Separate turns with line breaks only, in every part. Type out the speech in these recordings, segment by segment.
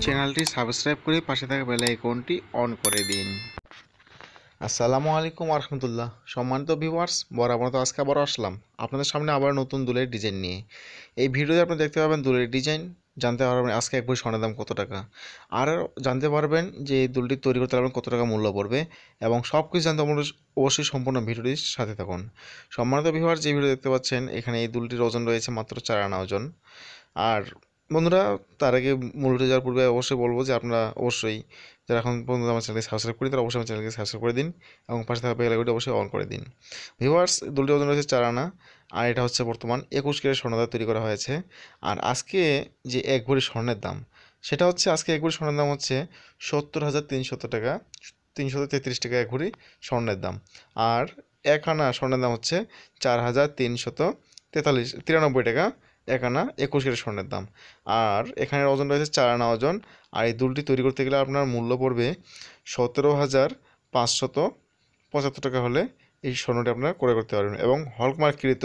চ্যানেলটি সাবস্ক্রাইব করে পাশে থাকা বেল আইকনটি অন করে দিন। আসসালামু আলাইকুম আরহামতুল্লাহ সম্মানিত ভিউয়ার্স, বরাবর তো আজকে আবার আসলাম আপনাদের সামনে আবার নতুন দুলের ডিজাইন নিয়ে। এই ভিডিওতে আপনি দেখতে পাবেন দুলের ডিজাইন, জানতে পারবেন আজকে এক ভরি স্বর্ণের দাম কত টাকা। আর জানতে পারবেন যে এই দুলটি তৈরি করতে পারবেন কত টাকা মূল্য পড়বে এবং সব কিছু জানতে অবশ্য- অবশ্যই সম্পূর্ণ ভিডিওটির সাথে থাকুন। সম্মানিত ভিউয়ার্স, যে ভিডিও দেখতে পাচ্ছেন, এখানে এই দুলটির ওজন রয়েছে মাত্র চার আনা ওজন। আর বন্ধুরা, তার আগে মূল্যটি যাওয়ার পূর্বে অবশ্যই বলব যে আপনারা অবশ্যই যারা এখন পর্যন্ত আমার চ্যানেলকে সাবস্ক্রাইব করি তারা অবশ্যই আমার চ্যানেলকে সাবস্ক্রাইব করে দিন এবং পাশে থাকা বেল আইকনটি অবশ্যই অন করে দিন। ভিউয়ার্স দুলটি ওজন রয়েছে চার আনা, আর এটা হচ্ছে বর্তমান একুশ কেজি স্বর্ণদার তৈরি করা হয়েছে। আর আজকে যে এক ভরি স্বর্ণের দাম, সেটা হচ্ছে আজকে এক ভরি স্বর্ণের দাম হচ্ছে সত্তর হাজার তিনশত টাকা তিনশত তেত্রিশ টাকা এক ভরি স্বর্ণের দাম। আর এক আনা স্বর্ণের দাম হচ্ছে চার হাজার তিনশত তেতাল্লিশ, তিরানব্বই টাকা। এক আনা একুশ কেজি স্বর্ণের দাম। আর এখানের ওজন রয়েছে চার আনা ওজন। আর এই দুলটি তৈরি করতে গেলে আপনার মূল্য পড়বে সতেরো হাজার পাঁচশত পঁচাত্তর টাকা হলে এই স্বর্ণটি আপনারা ক্রয় করতে পারবেন এবং হলমার্ককৃত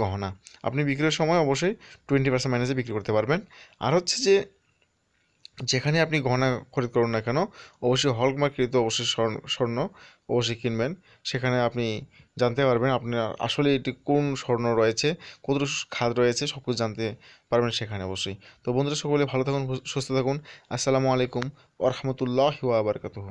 গহনা। আপনি বিক্রির সময় অবশ্যই টোয়েন্টি পার্সেন্ট মাইনাসে বিক্রি করতে পারবেন। আর হচ্ছে যে যেখানে আপনি গহনা খরিদ করুন না কেন, অবশ্যই হলমার্ককৃত অবশ্যই স্বর্ণ অবশ্যই কিনবেন। সেখানে আপনি জানতে পারবেন আপনার আসলে এটি কোন স্বর্ণ রয়েছে কত খাদ রয়েছে সব কিছু জানতে পারবেন সেখানে অবশ্যই। তো বন্ধুরা, সকলে ভালো থাকুন, সুস্থ থাকুন। আসসালামু আলাইকুম ওরহামতুল্লাহ ওয়াবারকাতুহু